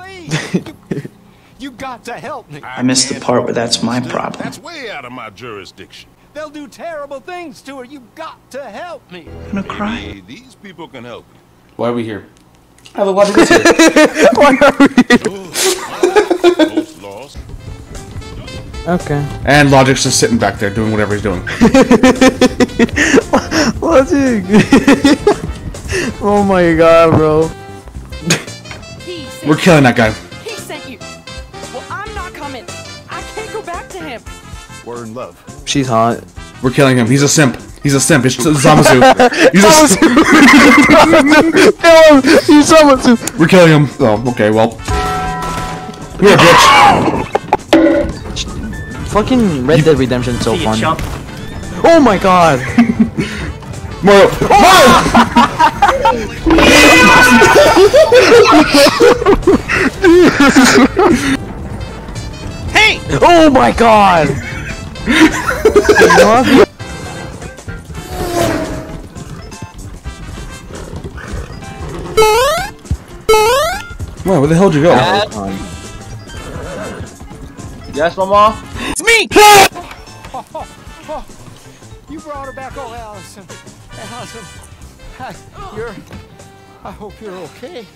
Please, you, you got to help me. I missed the part where that's my problem. That's way out of my jurisdiction. They'll do terrible things to her. You've got to help me. I'm gonna cry. Maybe these people can help you. Why are we here? I have a lot of this here. Oh, Most lost. Okay. And Logic's just sitting back there doing whatever he's doing. Logic. oh my god, bro. He sent We're killing that guy. He sent you. Well, I'm not coming. I can't go back to him. We're in love. She's hot. We're killing him. He's a simp. He's a simp. It's Zamasu. He's a simp. Kill him! He's someone too. We're killing him. Oh, okay, well. You're a bitch. Fucking Red Dead Redemption so You fun. Oh my god. Mario. Oh Oh my god. Wait, where the hell did you go? Yes, mama? It's me! You brought her back. Oh, Allison. Allison. I, you're. I hope you're okay.